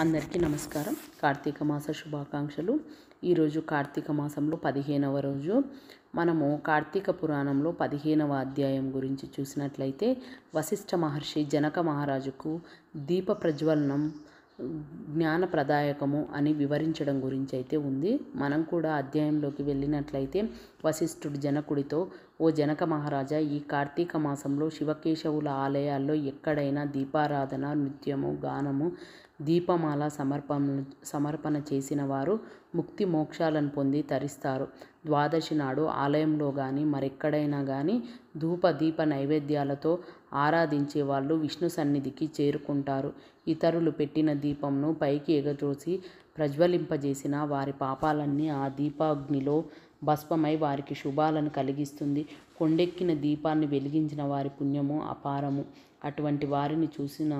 అందరికీ నమస్కారం. కార్తీక మాస శుభాకాంక్షలు. ఈరోజు కార్తీక మాసంలో పదిహేనవ రోజు. మనము కార్తీక పురాణంలో పదిహేనవ అధ్యాయం గురించి చూసినట్లయితే వశిష్ఠ మహర్షి జనక మహారాజుకు దీప ప్రజ్వలనం జ్ఞానప్రదాయకము అని వివరించడం గురించి అయితే ఉంది. మనం కూడా అధ్యాయంలోకి వెళ్ళినట్లయితే వశిష్ఠుడు జనకుడితో ఓ జనక మహారాజా ఈ కార్తీక మాసంలో శివకేశవుల ఆలయాల్లో ఎక్కడైనా దీపారాధన నృత్యము గానము దీపమాల సమర్పణ సమర్పణ చేసిన వారు ముక్తి మోక్షాలను పొంది తరిస్తారు. ద్వాదశి నాడు ఆలయంలో కానీ మరెక్కడైనా కానీ ధూప దీప నైవేద్యాలతో ఆరాధించే వాళ్ళు విష్ణు సన్నిధికి చేరుకుంటారు. ఇతరులు పెట్టిన దీపంను పైకి ఎగచూసి ప్రజ్వలింపజేసిన వారి పాపాలన్నీ ఆ దీపాగ్నిలో భస్మమై వారికి శుభాలను కలిగిస్తుంది. కొండెక్కిన దీపాన్ని వెలిగించిన వారి పుణ్యము అపారము. అటువంటి వారిని చూసిన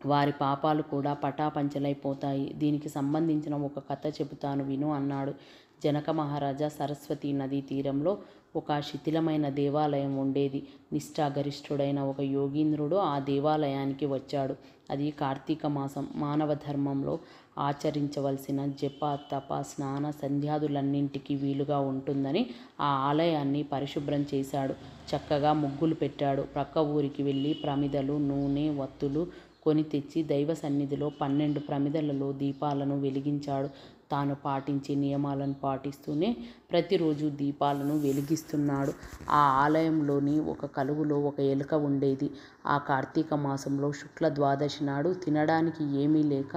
వారి పాపాలు కూడా పటాపంచలైపోతాయి. దీనికి సంబంధించిన ఒక కథ చెబుతాను విను అన్నాడు. జనక మహారాజా సరస్వతి నదీ తీరంలో ఒక శిథిలమైన దేవాలయం ఉండేది. నిష్ఠాగరిష్ఠుడైన ఒక యోగీంద్రుడు ఆ దేవాలయానికి వచ్చాడు. అది కార్తీక మాసం. మానవ ధర్మంలో ఆచరించవలసిన జప తప స్నాన సంధ్యాదులన్నింటికి వీలుగా ఉంటుందని ఆ ఆలయాన్ని పరిశుభ్రం చేశాడు. చక్కగా ముగ్గులు పెట్టాడు. ప్రక్క ఊరికి వెళ్ళి ప్రమిదలు నూనె వత్తులు కొని తెచ్చి దైవ సన్నిధిలో పన్నెండు ప్రమిదలలో దీపాలను వెలిగించాడు. తాను పాటించే నియమాలను పాటిస్తూనే ప్రతిరోజు దీపాలను వెలిగిస్తున్నాడు. ఆ ఆలయంలోని ఒక కలుగులో ఒక ఎలుక ఉండేది. ఆ కార్తీక మాసంలో శుక్ల ద్వాదశి నాడు తినడానికి ఏమీ లేక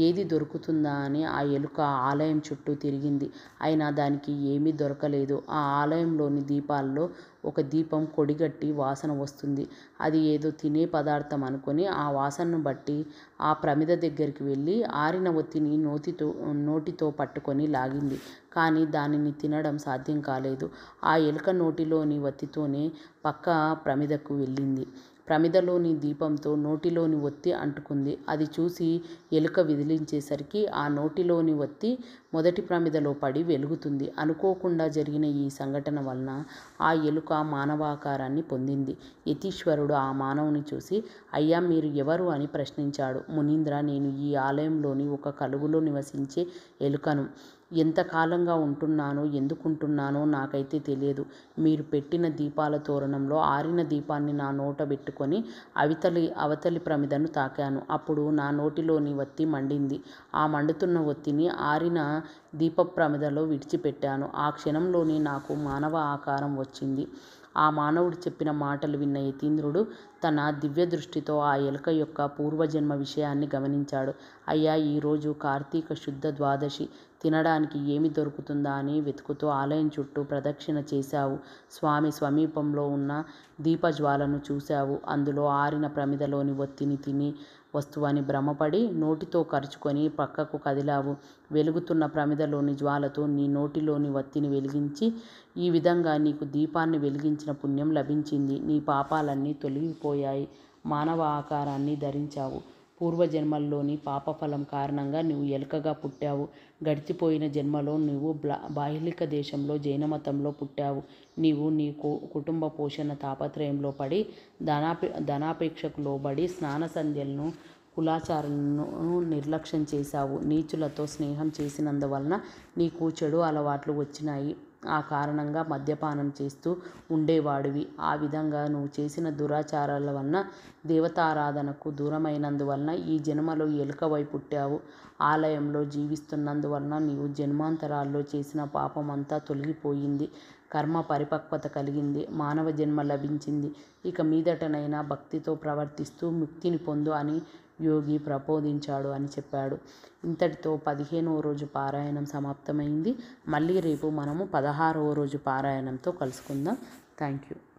ఏది దొరుకుతుందా అని ఆ ఎలుక ఆలయం చుట్టూ తిరిగింది. అయినా దానికి ఏమీ దొరకలేదు. ఆ ఆలయంలోని దీపాల్లో ఒక దీపం కొడిగట్టి వాసన వస్తుంది. అది ఏదో తినే పదార్థం అనుకొని ఆ వాసనను బట్టి ఆ ప్రమిద దగ్గరికి వెళ్ళి ఆరిన ఒత్తిని నోతితో నోటి నోటితో పట్టుకొని లాగింది. కానీ దానిని తినడం సాధ్యం కాలేదు. ఆ ఎలుక నోటిలోని వత్తితోనే పక్క ప్రమిదకు వెళ్ళింది. ప్రమిదలోని దీపంతో నోటిలోని ఒత్తి అంటుకుంది. అది చూసి ఎలుక విదిలించేసరికి ఆ నోటిలోని ఒత్తి మొదటి ప్రమిదలో పడి వెలుగుతుంది. అనుకోకుండా జరిగిన ఈ సంఘటన వలన ఆ ఎలుక మానవాకారాన్ని పొందింది. యతీశ్వరుడు ఆ మానవుని చూసి అయ్యా మీరు ఎవరు అని ప్రశ్నించాడు. మునీంద్ర నేను ఈ ఆలయంలోని ఒక కలుగులో నివసించే ఎలుకను. ఎంతకాలంగా ఉంటున్నానో ఎందుకుంటున్నానో నాకైతే తెలియదు. మీరు పెట్టిన దీపాల తోరణంలో ఆరిన దీపాన్ని నా నోట పెట్టుకొని అవతలి అవతలి ప్రమిదను తాకాను. అప్పుడు నా నోటిలోని వత్తి మండింది. ఆ మండుతున్న ఒత్తిని ఆరిన దీప ప్రమిదలో విడిచిపెట్టాను. ఆ క్షణంలోనే నాకు మానవ ఆకారం వచ్చింది. ఆ మానవుడు చెప్పిన మాటలు విన్న యతీంద్రుడు తన దివ్య దృష్టితో ఆ ఎలుక యొక్క పూర్వజన్మ విషయాన్ని గమనించాడు. అయ్యా ఈరోజు కార్తీక శుద్ధ ద్వాదశి. తినడానికి ఏమి దొరుకుతుందా అని వెతుకుతూ ఆలయం చుట్టూ ప్రదక్షిణ చేశావు. స్వామి సమీపంలో ఉన్న దీపజ్వాలను చూశావు. అందులో ఆరిన ప్రమిదలోని ఒత్తిని తిని వస్తువని భ్రమపడి నోటితో కరుచుకొని పక్కకు కదిలావు. వెలుగుతున్న ప్రమిదలోని జ్వాలతో నీ నోటిలోని వత్తిని వెలిగించి ఈ విధంగా నీకు దీపాన్ని వెలిగించిన పుణ్యం లభించింది. నీ పాపాలన్నీ తొలగిపోయాయి. మానవ ఆకారాన్ని ధరించావు. పూర్వజన్మల్లోని పాపఫలం కారణంగా నువ్వు ఎలుకగా పుట్టావు. గడిచిపోయిన జన్మలో నువ్వు బ్లా బాహ్లిక దేశంలో జైనమతంలో పుట్టావు. నీవు నీ కుటుంబ పోషణ తాపత్రయంలో పడి ధనాపే ధనాపేక్షకు లోబడి స్నాన సంధ్యలను కులాచారాలను నిర్లక్ష్యం చేశావు. నీచులతో స్నేహం చేసినందువలన నీకు చెడు అలవాట్లు వచ్చినాయి. ఆ కారణంగా మద్యపానం చేస్తూ ఉండేవాడివి. ఆ విధంగా నువ్వు చేసిన దురాచారాల వలన దేవతారాధనకు దూరమైనందువలన ఈ జన్మలో ఎలుకవై పుట్టావు. ఆలయంలో జీవిస్తున్నందువలన నీవు జన్మాంతరాల్లో చేసిన పాపం అంతా తొలగిపోయింది. కర్మ పరిపక్వత కలిగింది. మానవ జన్మ లభించింది. ఇక మీదటనైనా భక్తితో ప్రవర్తిస్తూ ముక్తిని పొందు అని యోగి ప్రబోధించాడు అని చెప్పాడు. ఇంతటితో పదిహేనవ రోజు పారాయణం సమాప్తమైంది. మళ్ళీ రేపు మనము పదహారవ రోజు పారాయణంతో కలుసుకుందాం. Thank you